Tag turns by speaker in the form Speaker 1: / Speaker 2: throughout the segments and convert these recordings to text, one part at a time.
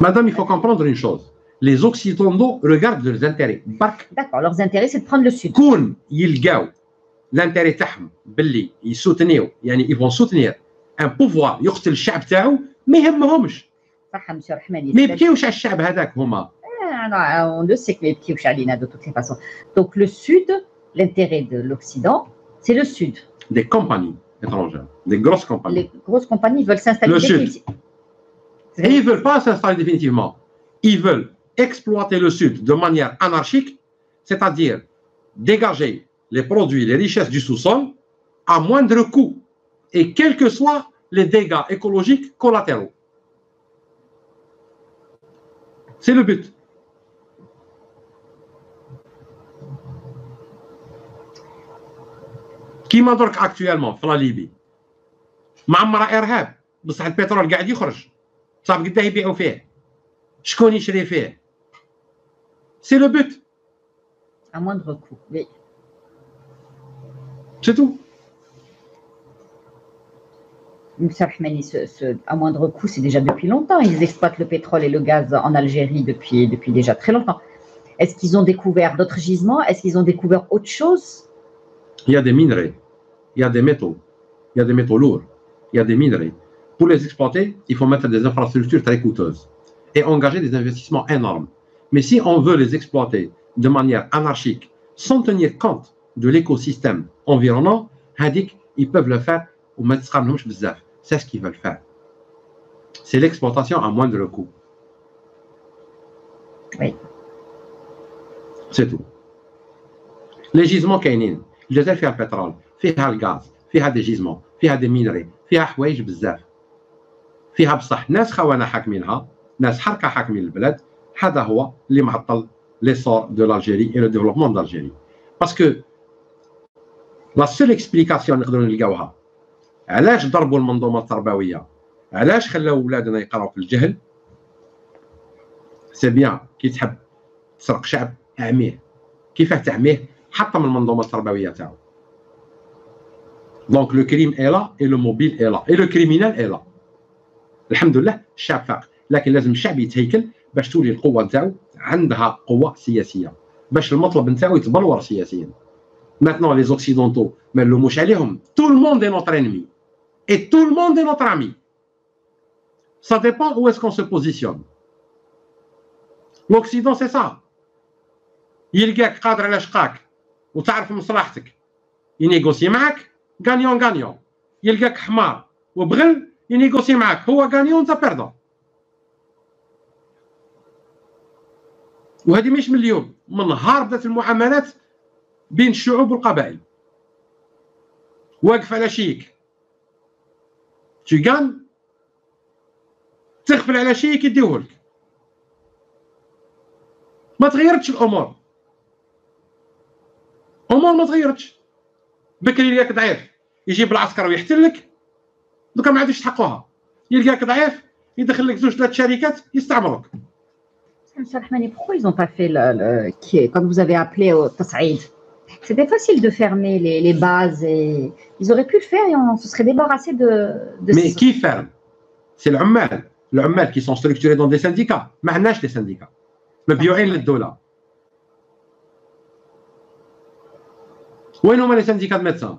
Speaker 1: Madame, il faut comprendre une chose. Les Occidentaux regardent leurs intérêts.
Speaker 2: D'accord, leurs intérêts, c'est de prendre le Sud.
Speaker 1: كون يلقاو l'intérêt تاعهم باللي يسوتنيو يعني ils vont soutenir un pouvoir يقتل الشعب تاعو ما يهمهمش
Speaker 2: صح مسيو رحماني
Speaker 1: ما يبكيوش على الشعب هذاك هما
Speaker 2: on le sait que les petits Alina de toutes les façons. Donc le Sud, l'intérêt de l'Occident, c'est le Sud.
Speaker 1: Des compagnies étrangères, des grosses compagnies.
Speaker 2: Les grosses compagnies veulent s'installer
Speaker 1: Le Sud.
Speaker 2: définitivement.
Speaker 1: Et ils ne veulent pas s'installer définitivement. Ils veulent exploiter le Sud de manière anarchique, c'est-à-dire dégager les produits, les richesses du sous-sol à moindre coût et quels que soient les dégâts écologiques collatéraux. C'est le but. كيما درك اكتويلمون في لا ليبي معمرة ارهاب بصح البترول قاعد يخرج صافي قداه يبيعوا فيه شكون يشري فيه سي لو بوت
Speaker 2: À moindre coût. Oui.
Speaker 1: سي تو
Speaker 2: Monsieur Rahmani, ce, ce- à moindre coût, c'est déjà depuis longtemps. Ils exploitent le pétrole et le gaz en Algérie depuis, depuis déjà très longtemps. Est-ce qu'ils ont découvert d'autres gisements Est-ce qu'ils ont découvert autre chose
Speaker 1: Il y a des minerais, il y a des métaux, il y a des métaux lourds, il y a des minerais. pour les exploiter, il faut mettre des infrastructures très coûteuses et engager des investissements énormes. Mais si on veut les exploiter de manière anarchique, sans tenir compte de l'écosystème environnant, ils peuvent le faire ou C'est ce qu'ils veulent faire. C'est l'exploitation à moindre coût. C'est tout. Les gisements kainin, le pétrole, le gaz, des gisements, des minerais, des فيها بصح ناس خونه حاكمينها ناس حركة حاكمين البلاد. هذا هو اللي معطل l'Algérie et le développement d'Algérie. Parce que la seule explication اللي نقدروا نلقاوها علاش ضربوا المنظومة التربوية؟ علاش خلاو ولادنا يقراو في الجهل؟ c'est bien كي تحب تسرق شعب اعميه. كيفاه تعميه؟ من المنظومة التربوية تاعو. donc le crime est là et le mobile est là et le criminel est là الحمد لله الشعب فاق لكن لازم الشعب يتهيكل باش تولي القوة نتاعو عندها قوة سياسية باش المطلب نتاعو يتبلور سياسيا les Occidentaux, ما نلومش عليهم, tout le monde est notre ennemi. Et tout le monde est notre ami. Ça dépend se positionne. L'Occident, c'est ça. يلقاك قادر على شقاك وتعرف مصلحتك ينيغوسي معك غانيون غانيون يلقاك حمار وبغل ينيغوسي معك هو غانيون وانت بيردون وهذه مش من اليوم من نهار بدات المعاملات بين الشعوب والقبائل واقف على شيك تيغان تغفل على شيك يديهولك ما تغيرتش الأمور امور ما تغيرتش بكري يلقاك ضعيف يجيب العسكر ويحتلك دوكا ما عادش تحقوها يلقاك ضعيف يدخل لك زوج ثلاث شركات يستعمروك
Speaker 2: Monsieur Rahmani, pourquoi ils n'ont pas fait le, le- qui est- quand vous avez appelé au Tassaïd C'était facile de fermer les, les bases et ils auraient pu le faire et on se serait débarrassé de, de
Speaker 1: Mais
Speaker 2: ce-
Speaker 1: qui ferme C'est العمال العمال qui sont structurés dans des syndicats ما عندناش des syndicats مبيوعين للدولة وين هما لي سانديكا دو ميدسان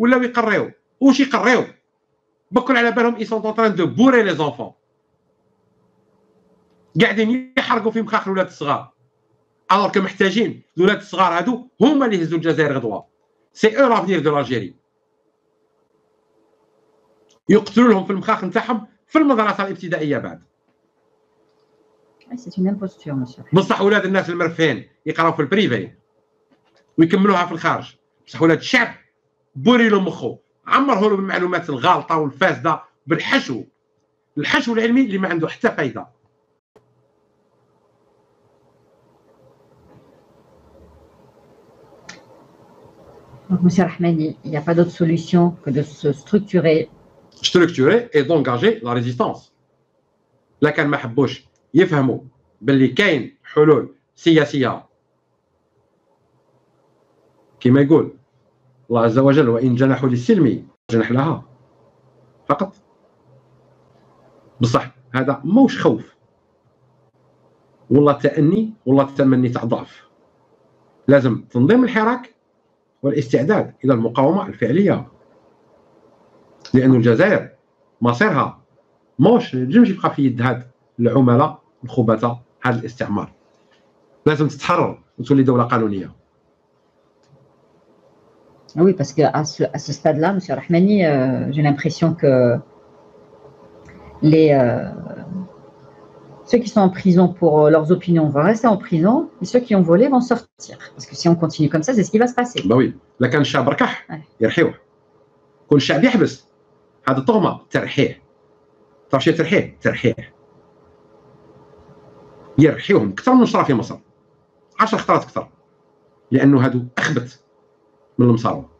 Speaker 1: ولاو يقريو. واش يقريو؟ بكل على بالهم ils sont en train de pourrir les enfants قاعدين يحرقوا في مخاخ الولاد الصغار. alors que محتاجين الولاد الصغار هادو هما اللي يهزوا الجزائر غدوة. c'est l'avenir de l'Algérie يقتلوا لهم في المخاخ نتاعهم في المدرسة الابتدائية بعد.
Speaker 2: Monsieur.
Speaker 1: بصح ولاد الناس المرفهين يقراو في ال privé ويكملوها في الخارج. بصح ولاد الشعب بوري له مخه عمره له بالمعلومات الغالطة والفاسدة بالحشو. الحشو العلمي اللي ما عنده حتى فايدة.
Speaker 2: Donc, Monsieur Rahmani, il n'y a pas d'autre solution que de se structurer.
Speaker 1: Structurer et d'engager la résistance. لا كان ما حبوش يفهموا باللي كاين حلول سياسيه كما يقول الله عز وجل وإن جنحوا للسلم جنح لها فقط. بصح هذا موش خوف. والله تأني والله تمني تاع ضعف لازم تنظيم الحراك والاستعداد إلى المقاومة الفعلية. لأن الجزائر مصيرها موش ينجمش يبقى في يد هاد العملاء الخبثاء هذا الاستعمار. لازم تتحرر وتولي دولة قانونية.
Speaker 2: Oui, parce qu'à ce, à ce stade-là, M. Rahmani, euh, j'ai l'impression que les, euh, ceux qui sont en prison pour euh, leurs opinions vont rester en prison et ceux qui ont volé vont sortir. Parce que si on continue comme ça, c'est ce qui va se passer.
Speaker 1: bah oui لا كان الشعب ركح
Speaker 2: Ouais.
Speaker 1: يرحيوه كل الشعب يحبس هذا طغمه ترحيه تعرف شي ترحيه ترحيه يرحيوهم اكثر من صرا في مصر 10 خطرات اكثر لانه هادو اخبث Belum salah.